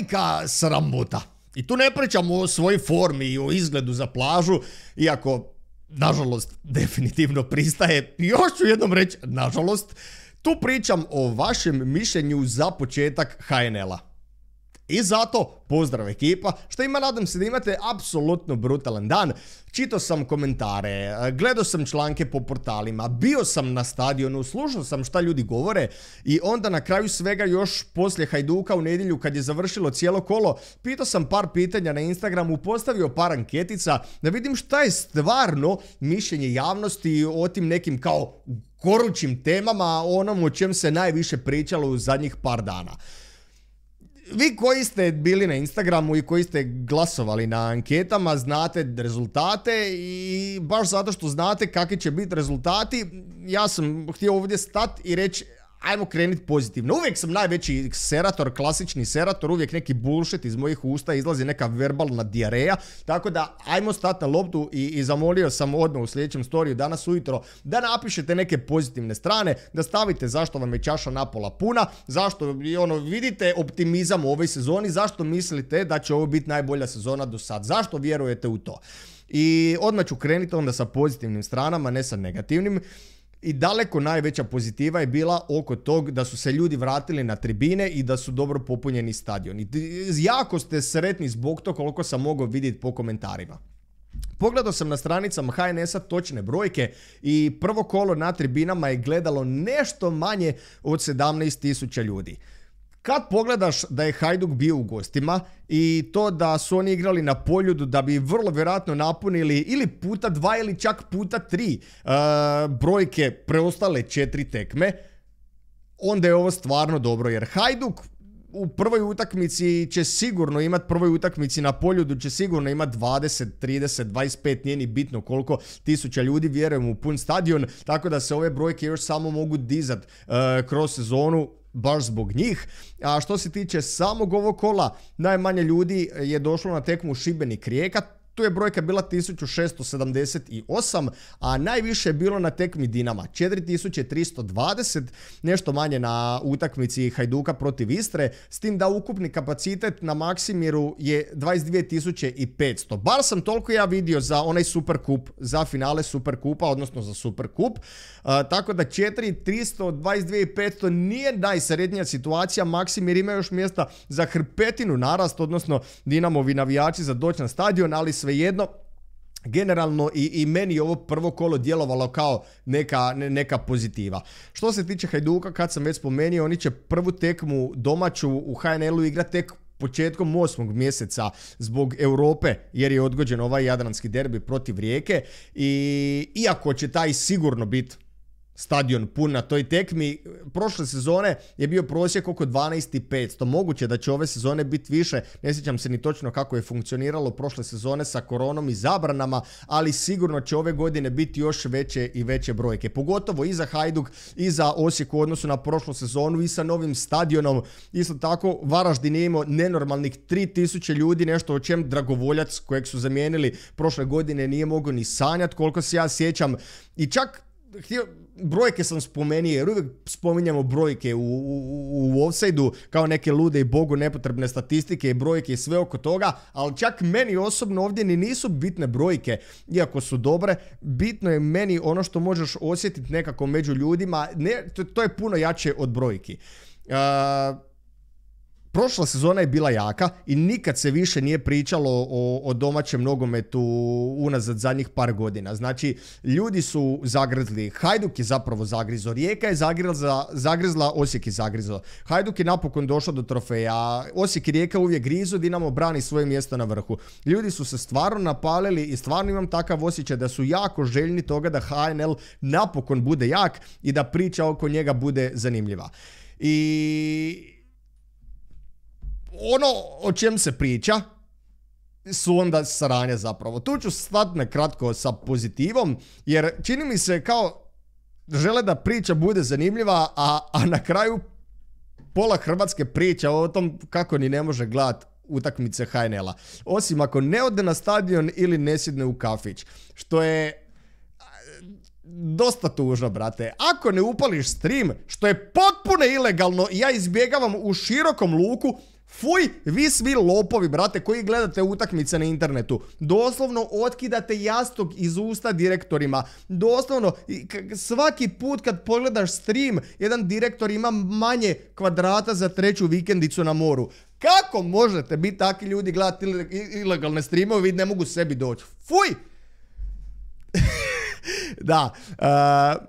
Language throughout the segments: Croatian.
velika sramota. I tu ne pričamo o svojoj formi i o izgledu za plažu, iako, nažalost, definitivno pristaje. Još ću jednom reći, nažalost, tu pričam o vašem mišljenju za početak HNL-a. I zato, pozdrav ekipa, što ima nadam se da imate apsolutno brutalan dan. Čitao sam komentare, gledao sam članke po portalima, bio sam na stadionu, slušao sam šta ljudi govore i onda na kraju svega još poslije Hajduka u nedjelju kad je završilo cijelo kolo, pitao sam par pitanja na Instagramu, postavio par anketica da vidim šta je stvarno mišljenje javnosti o tim nekim kao gorućim temama, onom o čem se najviše pričalo u zadnjih par dana vi koji ste bili na Instagramu i koji ste glasovali na anketama znate rezultate i baš zato što znate kakvi će biti rezultati, ja sam htio ovdje stati i reći ajmo krenuti pozitivno. Uvijek sam najveći serator, klasični serator, uvijek neki bullshit iz mojih usta, izlazi neka verbalna diareja, tako da ajmo stati na loptu i, i zamolio sam odmah u sljedećem storiju danas ujutro da napišete neke pozitivne strane, da stavite zašto vam je čaša napola puna, zašto ono, vidite optimizam u ovoj sezoni, zašto mislite da će ovo biti najbolja sezona do sad, zašto vjerujete u to. I odmah ću krenuti onda sa pozitivnim stranama, ne sa negativnim. I daleko najveća pozitiva je bila oko tog da su se ljudi vratili na tribine i da su dobro popunjeni stadioni. Jako ste sretni zbog to koliko sam mogao vidjeti po komentarima. Pogledao sam na stranicama HNS-a točne brojke i prvo kolo na tribinama je gledalo nešto manje od 17.000 ljudi. Kad pogledaš da je Hajduk bio u gostima i to da su oni igrali na poljudu da bi vrlo vjerojatno napunili ili puta dva ili čak puta tri uh, brojke preostale četiri tekme, onda je ovo stvarno dobro jer Hajduk u prvoj utakmici će sigurno imati, prvoj utakmici na poljudu će sigurno imati 20, 30, 25, nije ni bitno koliko tisuća ljudi vjerujem u pun stadion, tako da se ove brojke još samo mogu dizat uh, kroz sezonu baš zbog njih. A što se tiče samog ovog kola, najmanje ljudi je došlo na tekmu Šibenik Rijeka, tu je brojka bila 1678, a najviše je bilo na tekmi Dinama. 4320, nešto manje na utakmici Hajduka protiv Istre, s tim da ukupni kapacitet na Maksimiru je 22500. Bar sam toliko ja vidio za onaj Super Kup, za finale Super Kupa, odnosno za Super Kup. tako da 4300, 22500 nije najsrednija situacija. Maksimir ima još mjesta za hrpetinu narast, odnosno Dinamovi navijači za doći na stadion, ali svejedno generalno i, i meni ovo prvo kolo djelovalo kao neka, neka pozitiva. Što se tiče Hajduka, kad sam već spomenuo, oni će prvu tekmu domaću u HNL-u igrati tek početkom osmog mjeseca zbog Europe jer je odgođen ovaj jadranski derbi protiv Rijeke i iako će taj sigurno biti stadion pun na toj tekmi. Prošle sezone je bio prosjek oko 12.500. Moguće da će ove sezone biti više. Ne sjećam se ni točno kako je funkcioniralo prošle sezone sa koronom i zabranama, ali sigurno će ove godine biti još veće i veće brojke. Pogotovo i za Hajduk i za Osijek u odnosu na prošlu sezonu i sa novim stadionom. Isto tako Varaždin je imao nenormalnih 3000 ljudi, nešto o čem Dragovoljac kojeg su zamijenili prošle godine nije mogao ni sanjati koliko se ja sjećam. I čak htio, brojke sam spomenuo jer uvijek spominjamo brojke u, u, u offside kao neke lude i bogu nepotrebne statistike i brojke i sve oko toga, ali čak meni osobno ovdje ni nisu bitne brojke, iako su dobre, bitno je meni ono što možeš osjetiti nekako među ljudima, ne, to, to je puno jače od brojki. Uh, Prošla sezona je bila jaka i nikad se više nije pričalo o, o domaćem nogometu unazad zadnjih par godina. Znači, ljudi su zagrizli, Hajduk je zapravo zagrizo, Rijeka je zagrizla, zagrizla Osijek je zagrizo. Hajduk je napokon došao do trofeja, Osijek i Rijeka uvijek grizu, Dinamo brani svoje mjesto na vrhu. Ljudi su se stvarno napalili i stvarno imam takav osjećaj da su jako željni toga da HNL napokon bude jak i da priča oko njega bude zanimljiva. I ono o čem se priča su onda saranje zapravo. Tu ću stati na kratko sa pozitivom, jer čini mi se kao žele da priča bude zanimljiva, a, a na kraju pola Hrvatske priča o tom kako ni ne može gledat utakmice HNL-a. Osim ako ne ode na stadion ili ne sjedne u kafić. Što je dosta tužno, brate. Ako ne upališ stream, što je potpuno ilegalno, ja izbjegavam u širokom luku, Fuj, vi svi lopovi, brate, koji gledate utakmice na internetu, doslovno otkidate jastog iz usta direktorima. Doslovno, svaki put kad pogledaš stream, jedan direktor ima manje kvadrata za treću vikendicu na moru. Kako možete biti takvi ljudi gledati ilegalne streamove i ne mogu sebi doći? Fuj! da, uh,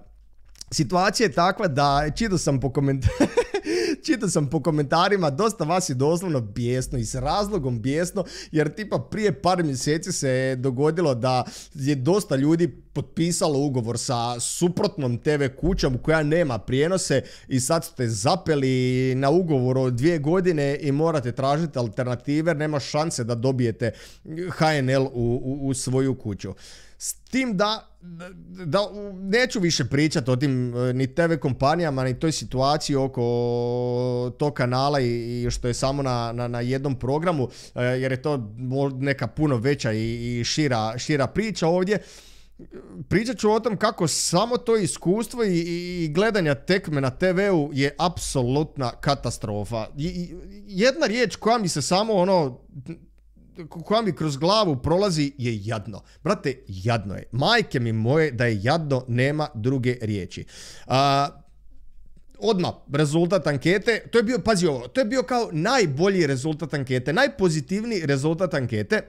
situacija je takva da, čitao sam po komentarima, čitao sam po komentarima, dosta vas je doslovno bijesno i s razlogom bijesno, jer tipa prije par mjeseci se dogodilo da je dosta ljudi potpisalo ugovor sa suprotnom TV kućom koja nema prijenose i sad ste zapeli na ugovor od dvije godine i morate tražiti alternative nema šanse da dobijete HNL u, u svoju kuću. S tim da, da, neću više pričati o tim e, ni TV kompanijama, ni toj situaciji oko tog kanala i, što je samo na, na, na jednom programu, e, jer je to neka puno veća i, i šira, šira priča ovdje. Pričat ću o tom kako samo to iskustvo i, i gledanja tekme na TV-u je apsolutna katastrofa. Jedna riječ koja mi se samo ono koja mi kroz glavu prolazi je jadno. Brate, jadno je. Majke mi moje da je jadno, nema druge riječi. A, odmah rezultat ankete, to je bio, pazi ovo, to je bio kao najbolji rezultat ankete, najpozitivniji rezultat ankete,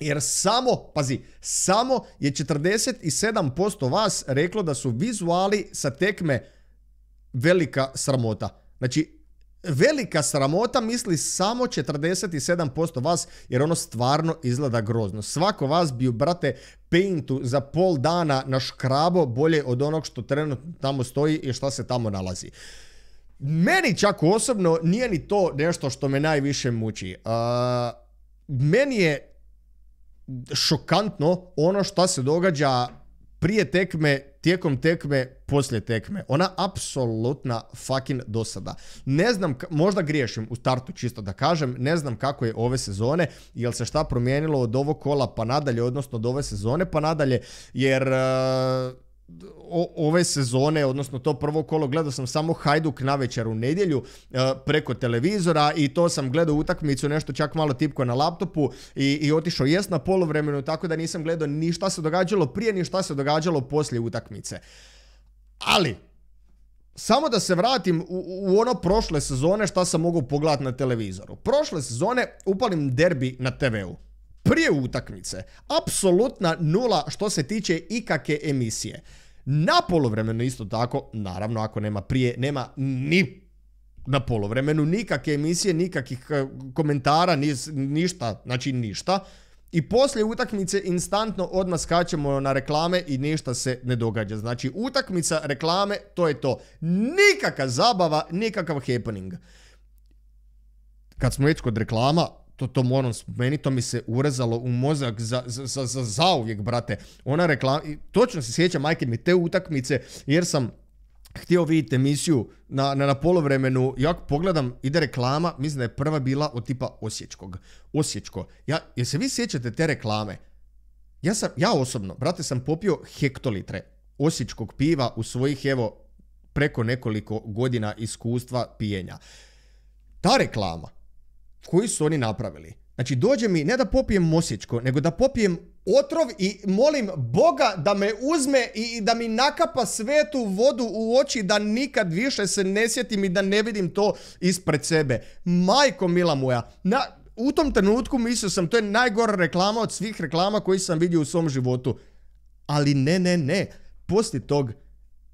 jer samo, pazi, samo je 47% vas reklo da su vizuali sa tekme velika sramota. Znači, velika sramota misli samo 47% vas jer ono stvarno izgleda grozno. Svako vas bi u brate paintu za pol dana na škrabo bolje od onog što trenutno tamo stoji i šta se tamo nalazi. Meni čak osobno nije ni to nešto što me najviše muči. Uh, meni je šokantno ono što se događa prije tekme, tijekom tekme, poslije tekme. Ona apsolutna fucking dosada. Ne znam, možda griješim u startu čisto da kažem, ne znam kako je ove sezone, jel se šta promijenilo od ovog kola pa nadalje, odnosno od ove sezone pa nadalje, jer ove sezone, odnosno to prvo kolo, gledao sam samo Hajduk na večer u nedjelju e, preko televizora i to sam gledao utakmicu, nešto čak malo tipko na laptopu i, i otišao jest na poluvremenu, tako da nisam gledao ni šta se događalo prije, ni šta se događalo poslije utakmice. Ali, samo da se vratim u, u ono prošle sezone šta sam mogu pogledati na televizoru. Prošle sezone upalim derbi na TV-u. Prije utakmice, apsolutna nula što se tiče ikake emisije. Na polovremenu isto tako, naravno ako nema prije, nema ni na polovremenu nikakve emisije, nikakvih eh, komentara, ni, ništa, znači ništa. I poslije utakmice instantno odmah skačemo na reklame i ništa se ne događa. Znači utakmica, reklame, to je to. Nikakva zabava, nikakav happening. Kad smo već kod reklama, to, to moram spomenuti, to mi se urezalo u mozak za, za, za, za zauvijek, brate. Ona reklama, točno se sjeća majke mi te utakmice, jer sam htio vidjeti emisiju na, na, na polovremenu, ja pogledam, ide reklama, mislim da je prva bila od tipa Osječkog. Osječko. Ja, jel se vi sjećate te reklame? Ja, sam, ja osobno, brate, sam popio hektolitre osječkog piva u svojih, evo, preko nekoliko godina iskustva pijenja. Ta reklama, koji su oni napravili. Znači dođe mi ne da popijem mosječko, nego da popijem otrov i molim Boga da me uzme i da mi nakapa svetu vodu u oči da nikad više se ne sjetim i da ne vidim to ispred sebe. Majko mila moja, na, u tom trenutku mislio sam to je najgora reklama od svih reklama koji sam vidio u svom životu. Ali ne, ne, ne. Poslije tog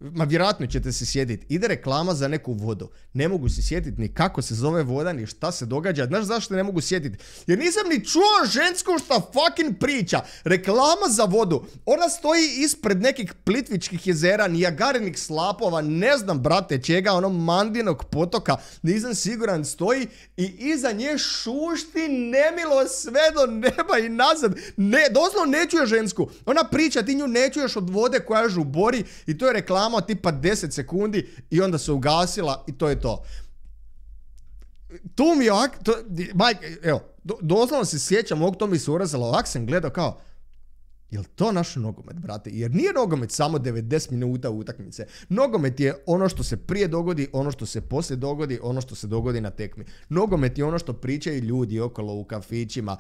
Ma vjerojatno ćete se sjetiti. Ide reklama za neku vodu. Ne mogu se sjetiti ni kako se zove voda, ni šta se događa. Znaš zašto ne mogu sjetiti? Jer nisam ni čuo žensku šta fucking priča. Reklama za vodu. Ona stoji ispred nekih plitvičkih jezera, nijagarenih slapova, ne znam brate čega, ono mandinog potoka. Nisam siguran stoji i iza nje šušti nemilo sve do neba i nazad. Ne, doslovno ne čuje žensku. Ona priča, ti nju ne čuješ od vode koja žubori i to je reklama samo tipa 10 sekundi i onda se ugasila i to je to. Tu mi je ovak, to, evo, doslovno se sjećam ovog, to mi se urazilo, ovak sam gledao kao, Jel to naš nogomet, brate? Jer nije nogomet samo 90 minuta utakmice. Nogomet je ono što se prije dogodi, ono što se poslije dogodi, ono što se dogodi na tekmi. Nogomet je ono što pričaju ljudi okolo u kafićima,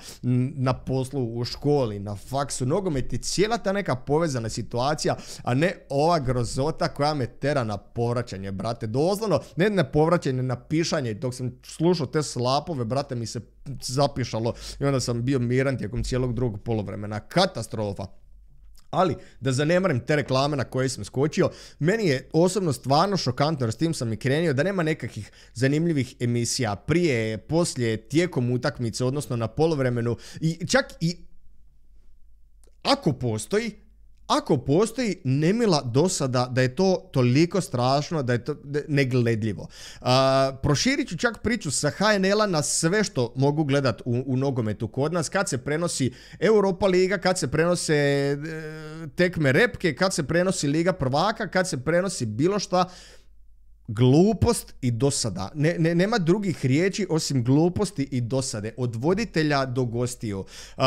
na poslu, u školi, na faksu. Nogomet je cijela ta neka povezana situacija, a ne ova grozota koja me tera na povraćanje, brate. Doslovno, ne na povraćanje, na pišanje. Dok sam slušao te slapove, brate, mi se zapišalo i onda sam bio miran tijekom cijelog drugog polovremena. Katastrofa. Ali, da zanemarim te reklame na koje sam skočio, meni je osobno stvarno šokantno, jer s tim sam i krenio, da nema nekakvih zanimljivih emisija prije, poslije, tijekom utakmice, odnosno na polovremenu. I čak i ako postoji, ako postoji nemila dosada da je to toliko strašno, da je to negledljivo. Uh, proširit ću čak priču sa HNL-a na sve što mogu gledat u, u nogometu kod nas, kad se prenosi Europa Liga, kad se prenose e, tekme repke, kad se prenosi Liga prvaka, kad se prenosi bilo šta, glupost i dosada. Ne, ne, nema drugih riječi osim gluposti i dosade. Od voditelja do gostiju. Uh,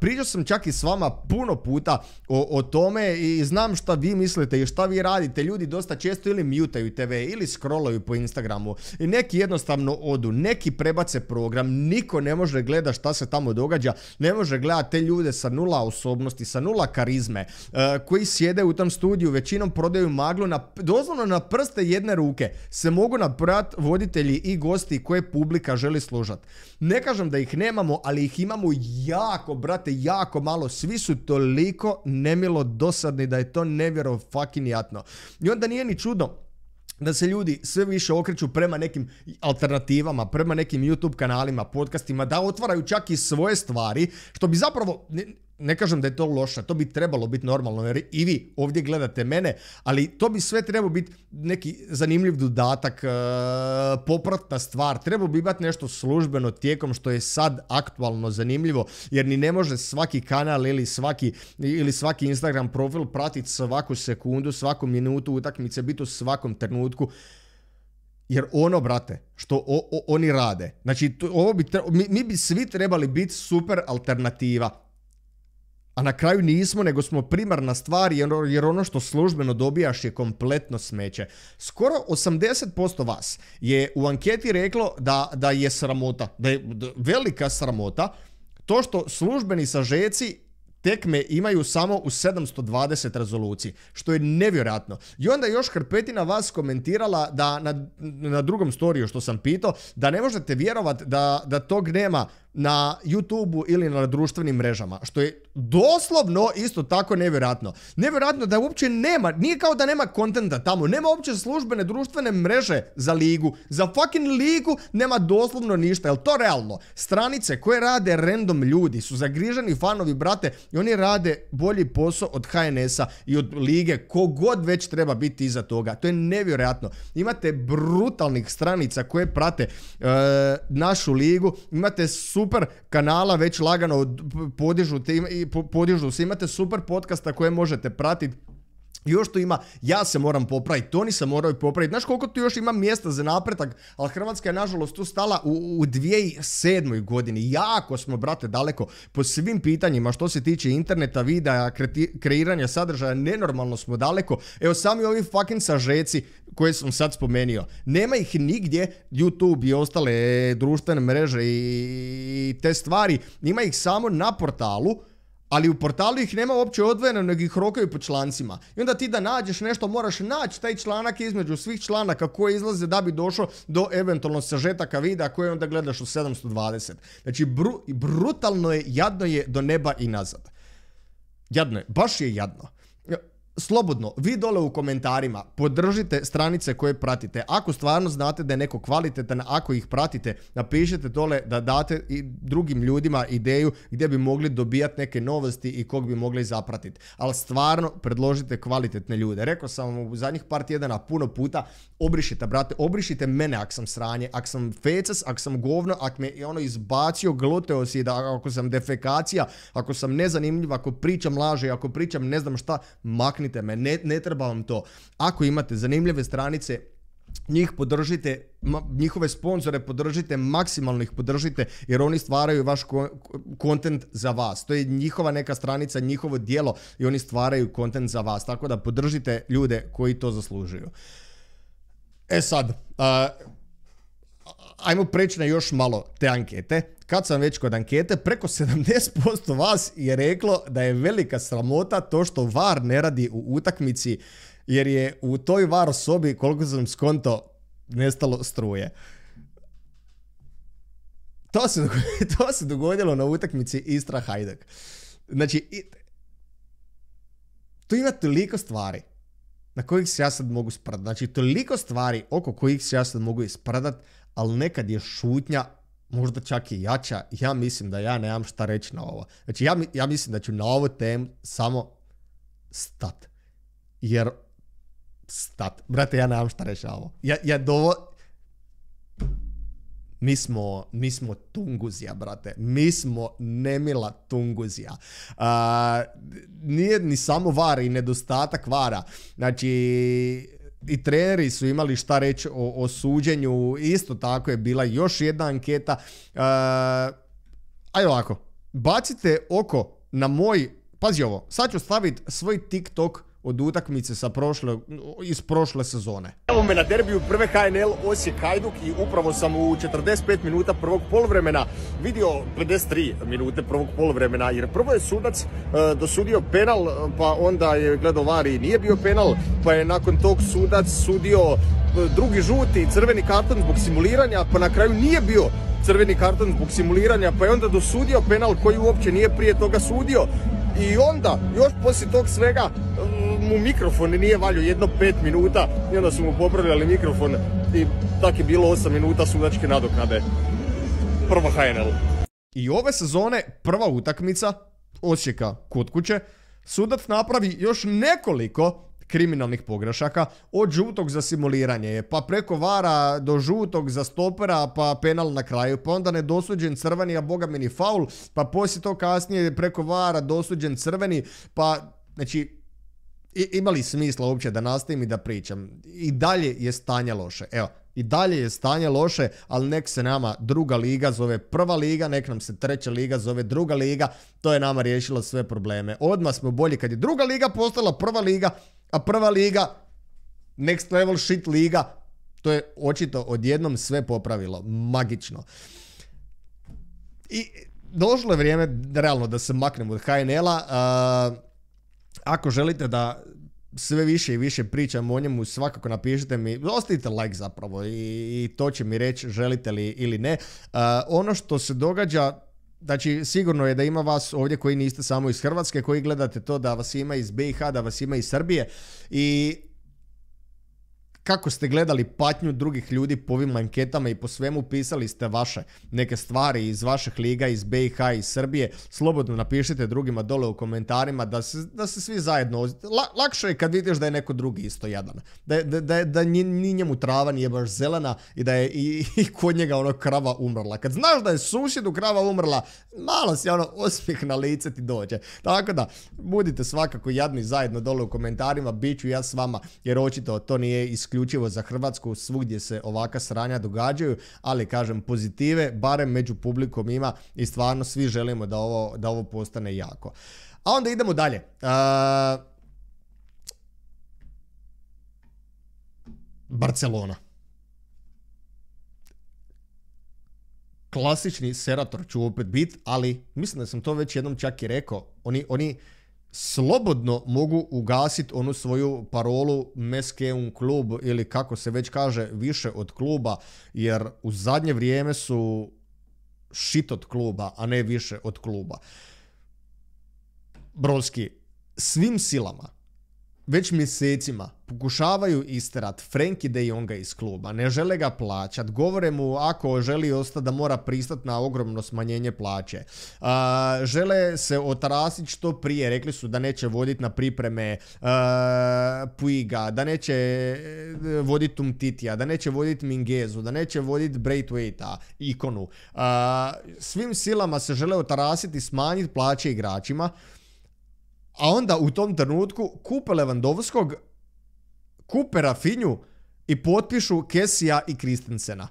pričao sam čak i s vama puno puta o, o, tome i znam šta vi mislite i šta vi radite. Ljudi dosta često ili mutaju TV ili scrollaju po Instagramu. I neki jednostavno odu, neki prebace program. Niko ne može gledati šta se tamo događa. Ne može gledati te ljude sa nula osobnosti, sa nula karizme, uh, koji sjede u tom studiju, većinom prodaju maglu na, doslovno na prste jedne se mogu napraviti voditelji i gosti koje publika želi služat. Ne kažem da ih nemamo, ali ih imamo jako, brate, jako malo. Svi su toliko nemilo dosadni da je to nevjero fucking jatno. I onda nije ni čudno da se ljudi sve više okreću prema nekim alternativama, prema nekim YouTube kanalima, podcastima, da otvaraju čak i svoje stvari, što bi zapravo, ne kažem da je to loše, to bi trebalo biti normalno jer i vi ovdje gledate mene, ali to bi sve trebalo biti neki zanimljiv dodatak, e, popratna stvar, trebalo bi imati nešto službeno tijekom što je sad aktualno zanimljivo, jer ni ne može svaki kanal ili svaki, ili svaki Instagram profil pratiti svaku sekundu, svaku minutu utakmice, biti u svakom trenutku. Jer ono, brate, što oni rade, znači ovo bi, mi, mi bi svi trebali biti super alternativa a na kraju nismo, nego smo primarna stvar jer ono što službeno dobijaš je kompletno smeće. Skoro 80% vas je u anketi reklo da, da je sramota, da je velika sramota to što službeni sažeci tekme imaju samo u 720 rezoluciji, što je nevjerojatno. I onda još Hrpetina vas komentirala da na, na drugom storiju što sam pitao, da ne možete vjerovati da, da tog nema na youtube ili na društvenim mrežama, što je doslovno isto tako nevjerojatno. Nevjerojatno da uopće nema, nije kao da nema kontenta tamo, nema uopće službene društvene mreže za ligu, za fucking ligu nema doslovno ništa, jel to realno? Stranice koje rade random ljudi su zagriženi fanovi, brate, i oni rade bolji posao od HNS-a i od lige, kogod već treba biti iza toga. To je nevjerojatno. Imate brutalnih stranica koje prate e, našu ligu, imate su super kanala već lagano podižu, podižu se, imate super podcasta koje možete pratiti još tu ima, ja se moram popraviti, oni se moraju popraviti. Znaš koliko tu još ima mjesta za napredak, ali Hrvatska je nažalost tu stala u, u 2007. godini. Jako smo, brate, daleko po svim pitanjima što se tiče interneta, videa, kreiranja sadržaja, nenormalno smo daleko. Evo sami ovi fucking sažeci koje sam sad spomenio. Nema ih nigdje, YouTube i ostale društvene mreže i te stvari. Ima ih samo na portalu ali u portalu ih nema uopće odvojeno, nego ih rokaju po člancima. I onda ti da nađeš nešto, moraš naći taj članak između svih članaka koji izlaze da bi došao do eventualno sažetaka videa koje onda gledaš u 720. Znači, brutalno je, jadno je do neba i nazad. Jadno je, baš je jadno slobodno, vi dole u komentarima podržite stranice koje pratite. Ako stvarno znate da je neko kvalitetan, ako ih pratite, napišite dole da date i drugim ljudima ideju gdje bi mogli dobijati neke novosti i kog bi mogli zapratiti. Ali stvarno predložite kvalitetne ljude. Rekao sam vam u zadnjih par tjedana puno puta, obrišite, brate, obrišite mene ako sam sranje, ako sam fecas, ako sam govno, ako me ono izbacio, gluteo si, da ako sam defekacija, ako sam nezanimljiv, ako pričam laže, ako pričam ne znam šta, maknite me, ne, ne treba vam to. Ako imate zanimljive stranice, njih podržite, njihove sponzore podržite, maksimalno ih podržite jer oni stvaraju vaš kontent za vas. To je njihova neka stranica, njihovo dijelo i oni stvaraju kontent za vas. Tako da podržite ljude koji to zaslužuju. E sad, ajmo preći na još malo te ankete. Kad sam već kod ankete, preko 70% vas je reklo da je velika sramota to što VAR ne radi u utakmici jer je u toj VAR sobi, koliko sam skonto, nestalo struje. To se, to se dogodilo na utakmici Istra Hajduk. Znači, tu ima toliko stvari na kojih se ja sad mogu spradat. Znači, toliko stvari oko kojih se ja sad mogu ispradat, ali nekad je šutnja možda čak i jača. Ja mislim da ja nemam šta reći na ovo. Znači, ja, ja mislim da ću na ovu temu samo stat. Jer stat. Brate, ja nemam šta reći na ovo. Ja, ja dovo... Mi smo, mi smo tunguzija, brate. Mi smo nemila tunguzija. nije ni samo var i nedostatak vara. Znači, i treneri su imali šta reći o, o suđenju. Isto tako je bila još jedna anketa. Uh, ajde ovako, bacite oko na moj, pazi ovo, sad ću staviti svoj TikTok od utakmice sa prošle, iz prošle sezone. Evo me na derbiju prve HNL Osijek Hajduk i upravo sam u 45 minuta prvog poluvremena vidio 53 minute prvog poluvremena jer prvo je sudac e, dosudio penal pa onda je gledao vari nije bio penal pa je nakon tog sudac sudio e, drugi žuti crveni karton zbog simuliranja pa na kraju nije bio crveni karton zbog simuliranja pa je onda dosudio penal koji uopće nije prije toga sudio i onda još poslije tog svega mu mikrofon nije valio jedno pet minuta i onda su mu popravljali mikrofon i tak je bilo 8 minuta sudačke nadoknade. Prva HNL. I ove sezone prva utakmica Osijeka kod kuće sudac napravi još nekoliko kriminalnih pogrešaka, od žutog za simuliranje, pa preko vara do žutog za stopera, pa penal na kraju, pa onda nedosuđen crveni, a boga meni faul, pa poslije to kasnije preko vara dosuđen crveni, pa znači imali smisla uopće da nastavim i da pričam. I dalje je stanje loše. Evo, i dalje je stanje loše, ali nek se nama druga liga zove prva liga, nek nam se treća liga zove druga liga, to je nama riješilo sve probleme. Odmah smo bolji kad je druga liga postala prva liga, a prva liga, next level shit liga, to je očito odjednom sve popravilo. Magično. I došlo je vrijeme realno da se maknemo od HNL-a. Ako želite da sve više i više pričam o njemu, svakako napišite mi, ostavite like zapravo i, to će mi reći želite li ili ne. ono što se događa, znači sigurno je da ima vas ovdje koji niste samo iz Hrvatske, koji gledate to da vas ima iz BiH, da vas ima iz Srbije i kako ste gledali patnju drugih ljudi po ovim anketama i po svemu pisali ste vaše neke stvari iz vaših liga, iz BiH, iz Srbije, slobodno napišite drugima dole u komentarima da se, da se svi zajedno... lakše je kad vidiš da je neko drugi isto jadan. Da, da, da, da ni, njemu trava nije baš zelena i da je i, i kod njega ono krava umrla. Kad znaš da je susjedu krava umrla, malo si ono osmijeh na lice ti dođe. Tako da, budite svakako jadni zajedno dole u komentarima, bit ću ja s vama jer očito to nije isključivo isključivo za Hrvatsku, svugdje se ovaka sranja događaju, ali kažem pozitive, barem među publikom ima i stvarno svi želimo da ovo, da ovo postane jako. A onda idemo dalje. Barcelona. Klasični serator ću opet bit, ali mislim da sam to već jednom čak i rekao. Oni, oni slobodno mogu ugasiti onu svoju parolu Meske un klub ili kako se već kaže više od kluba jer u zadnje vrijeme su šit od kluba, a ne više od kluba. Brovski, svim silama već mjesecima pokušavaju isterat Frankie de Jonga iz kluba, ne žele ga plaćat, govore mu ako želi ostati da mora pristat na ogromno smanjenje plaće. žele se otarasiti što prije, rekli su da neće voditi na pripreme Puiga, da neće e, voditi Umtitija, da neće voditi Mingezu, da neće voditi Braithwaita, ikonu. svim silama se žele otarasiti i smanjiti plaće igračima, a onda u tom trenutku kupe Levandovskog, kupe Rafinju i potpišu Kesija i Kristensena.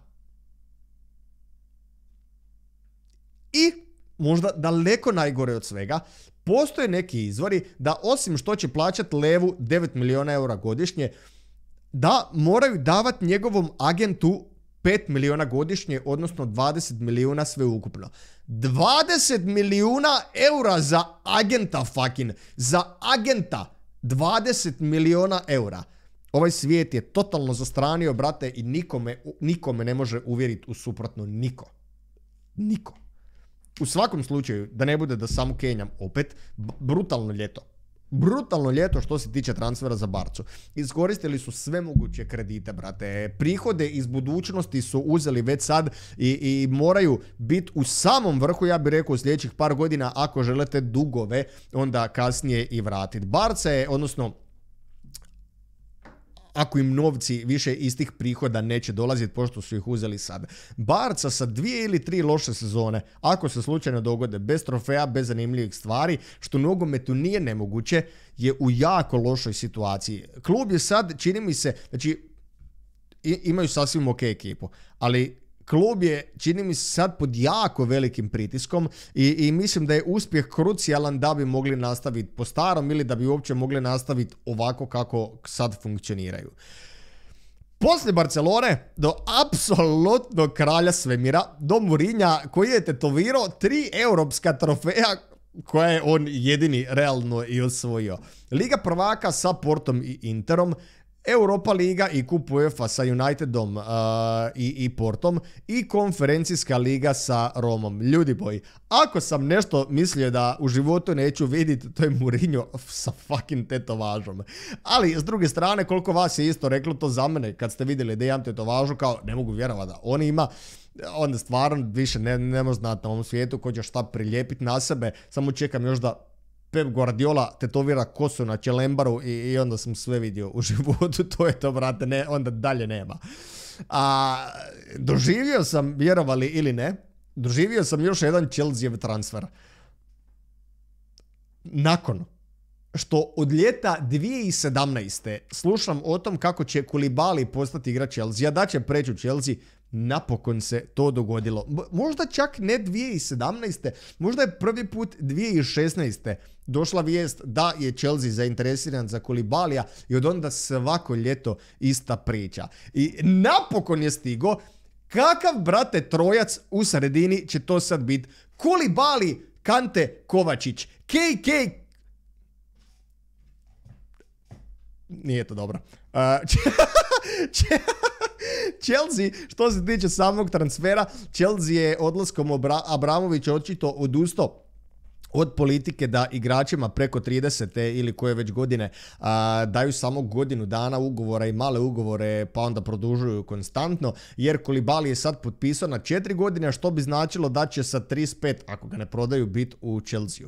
I možda daleko najgore od svega, postoje neki izvori da osim što će plaćati Levu 9 milijuna eura godišnje, da moraju davati njegovom agentu 5 milijuna godišnje, odnosno 20 milijuna sve ukupno. 20 milijuna eura za agenta fucking, za agenta 20 milijuna eura. Ovaj svijet je totalno zastranio, brate, i nikome, nikome ne može uvjeriti u suprotno. Niko. Niko. U svakom slučaju, da ne bude da samo kenjam opet, brutalno ljeto. Brutalno ljeto što se tiče transfera za Barcu. Iskoristili su sve moguće kredite, brate. Prihode iz budućnosti su uzeli već sad i, i moraju biti u samom vrhu, ja bih rekao, u sljedećih par godina ako želite dugove, onda kasnije i vratiti. Barca je, odnosno ako im novci više iz tih prihoda neće dolaziti pošto su ih uzeli sad. Barca sa dvije ili tri loše sezone, ako se slučajno dogode, bez trofeja, bez zanimljivih stvari, što nogometu nije nemoguće, je u jako lošoj situaciji. Klub je sad, čini mi se, znači imaju sasvim ok ekipu, ali klub je, čini mi se, sad pod jako velikim pritiskom i, i mislim da je uspjeh krucijalan da bi mogli nastaviti po starom ili da bi uopće mogli nastaviti ovako kako sad funkcioniraju. Poslije Barcelone do apsolutno kralja svemira, do Murinja koji je tetovirao tri europska trofeja koja je on jedini realno i osvojio. Liga prvaka sa Portom i Interom, Europa Liga i kup UEFA sa Unitedom uh, i, i Portom i konferencijska liga sa Romom. Ljudi boji, ako sam nešto mislio da u životu neću vidjeti, to je Mourinho sa fucking tetovažom. Ali, s druge strane, koliko vas je isto reklo to za mene kad ste vidjeli da imam tetovažu, kao ne mogu vjerovati da on ima, onda stvarno više ne, ne može znati na ovom svijetu ko će šta prilijepiti na sebe, samo čekam još da Pep Guardiola tetovira kosu na čelembaru i, i onda sam sve vidio u životu, to je to brate, ne, onda dalje nema. A, doživio sam, vjerovali ili ne, doživio sam još jedan Chelseajev transfer. Nakon što od ljeta 2017. slušam o tom kako će Kulibali postati igrač Chelsea, da će preći u Chelsea, napokon se to dogodilo. Možda čak ne 2017. Možda je prvi put 2016. došla vijest da je Chelsea zainteresiran za Kolibalija i od onda svako ljeto ista priča. I napokon je stigo kakav brate trojac u sredini će to sad biti. Kolibali, Kante, Kovačić, KK nije to dobro. Uh, Chelsea, što se tiče samog transfera, Chelsea je odlaskom Abramovića očito odustao od politike da igračima preko 30. ili koje već godine daju samo godinu dana ugovora i male ugovore pa onda produžuju konstantno jer Kolibali je sad potpisao na 4 godine što bi značilo da će sa 35 ako ga ne prodaju bit u Chelsea.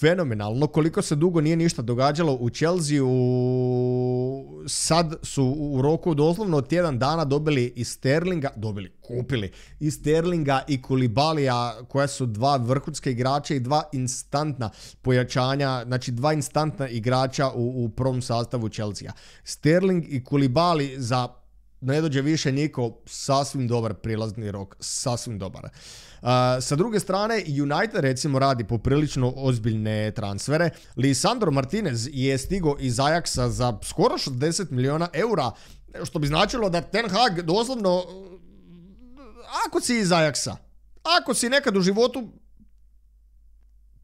fenomenalno koliko se dugo nije ništa događalo u Chelsea sad su u roku doslovno tjedan dana dobili i Sterlinga dobili kupili i Sterlinga i Kulibalija koja su dva vrhunska igrača i dva instantna pojačanja, znači dva instantna igrača u, u prvom sastavu Chelsea. Sterling i Kulibali za ne dođe više niko, sasvim dobar prilazni rok, sasvim dobar. Uh, sa druge strane, United recimo radi poprilično ozbiljne transfere. Lisandro Martinez je stigo iz Ajaxa za skoro 60 milijuna eura, što bi značilo da Ten Hag doslovno ako si iz Ajaxa, ako si nekad u životu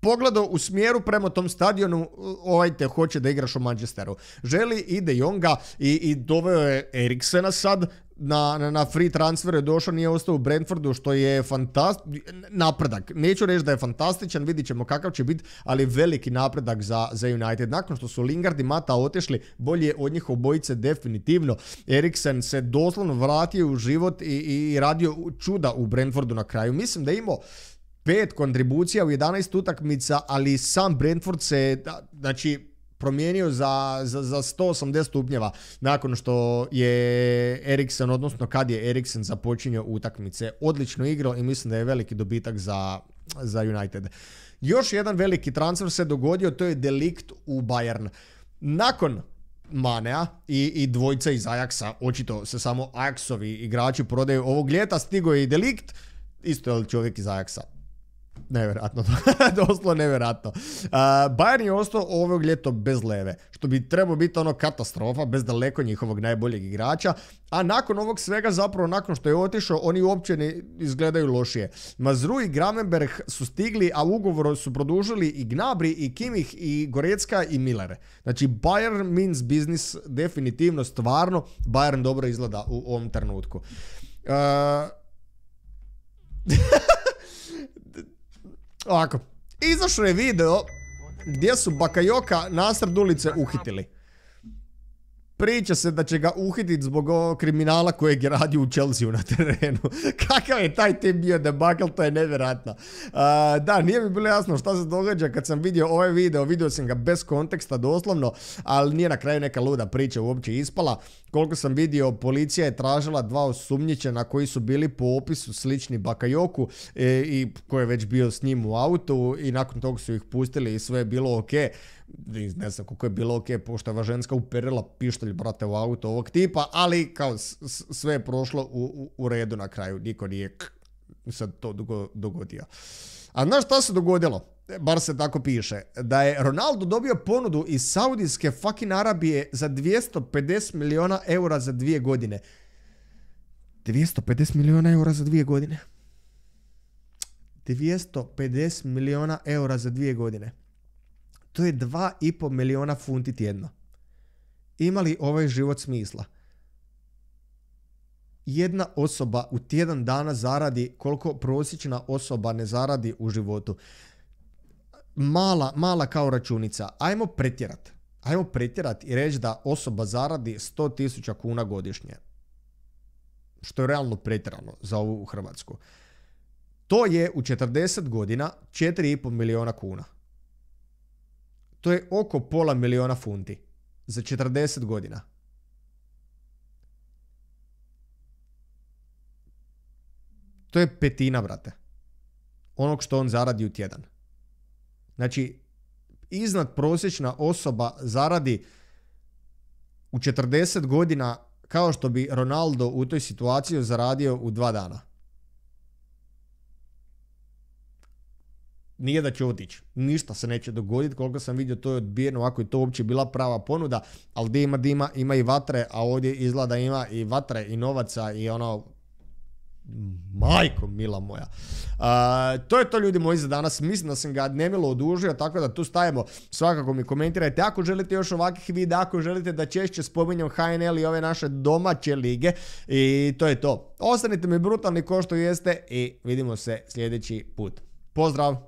pogledao u smjeru prema tom stadionu, ovaj te hoće da igraš u Manchesteru. Želi i De Jonga i, i doveo je Eriksena sad, na, na free transfer je došao, nije ostao u Brentfordu, što je fantastičan napredak. Neću reći da je fantastičan, vidit ćemo kakav će biti, ali veliki napredak za, za United. Nakon što su Lingard i Mata otišli, bolje od njih obojice definitivno. Eriksen se doslovno vratio u život i, i radio čuda u Brentfordu na kraju. Mislim da je imao pet kontribucija u 11 utakmica, ali sam Brentford se, znači, promijenio za, za, za 180 stupnjeva nakon što je Eriksen, odnosno kad je Eriksen započinio utakmice. Odlično igrao i mislim da je veliki dobitak za, za United. Još jedan veliki transfer se dogodio, to je delikt u Bayern. Nakon Manea i, i dvojca iz Ajaxa, očito se samo Ajaxovi igrači prodaju ovog ljeta, stigo je i Delikt, isto je čovjek iz Ajaxa. Nevjerojatno, doslovno nevjerojatno. Uh, Bayern je ostao ovog ljeto bez leve, što bi trebao biti ono katastrofa, bez daleko njihovog najboljeg igrača, a nakon ovog svega zapravo, nakon što je otišao, oni uopće ne izgledaju lošije. Mazru i Gramenberg su stigli, a ugovor su produžili i Gnabri, i Kimih, i Gorecka, i Millere. Znači, Bayern means business, definitivno, stvarno, Bayern dobro izgleda u ovom trenutku. Uh, Ovako, izašao je video gdje su Bakajoka nasred ulice uhitili. Priča se da će ga uhititi zbog ovog kriminala kojeg je radio u Chelsea na terenu. Kakav je taj tim bio debakl, to je nevjerojatno. da, nije mi bilo jasno šta se događa kad sam vidio ovaj video, vidio sam ga bez konteksta doslovno, ali nije na kraju neka luda priča uopće ispala. Koliko sam vidio, policija je tražila dva osumnjičena koji su bili po opisu slični Bakajoku e, i koji je već bio s njim u autu i nakon toga su ih pustili i sve je bilo ok ne znam koliko je bilo ok, pošto je ženska uperila pištolj, brate, u auto ovog tipa, ali kao sve je prošlo u, u, redu na kraju, niko nije sad to dogodio. A znaš šta se dogodilo? Bar se tako piše. Da je Ronaldo dobio ponudu iz Saudijske fucking Arabije za 250 miliona eura za dvije godine. 250 miliona eura za dvije godine. 250 miliona eura za dvije godine. To je 2,5 miliona funti tjedno. Ima li ovaj život smisla? Jedna osoba u tjedan dana zaradi koliko prosječna osoba ne zaradi u životu. Mala, mala kao računica. Ajmo pretjerat. Ajmo pretjerat i reći da osoba zaradi 100.000 kuna godišnje. Što je realno pretjerano za ovu Hrvatsku. To je u 40 godina 4,5 miliona kuna. To je oko pola miliona funti za 40 godina. To je petina, brate. Onog što on zaradi u tjedan. Znači, iznad prosječna osoba zaradi u 40 godina kao što bi Ronaldo u toj situaciji zaradio u dva dana. Nije da će otići. Ništa se neće dogoditi, koliko sam vidio to je odbijeno, ako je to uopće bila prava ponuda, ali gdje ima dima, ima i vatre, a ovdje izgleda ima i vatre i novaca i ono, majko mila moja. to je to ljudi moji za danas, mislim da sam ga nemilo odužio, tako da tu stajemo, svakako mi komentirajte ako želite još ovakvih videa, ako želite da češće spominjem HNL i ove naše domaće lige i to je to. Ostanite mi brutalni ko što jeste i vidimo se sljedeći put. Pozdrav!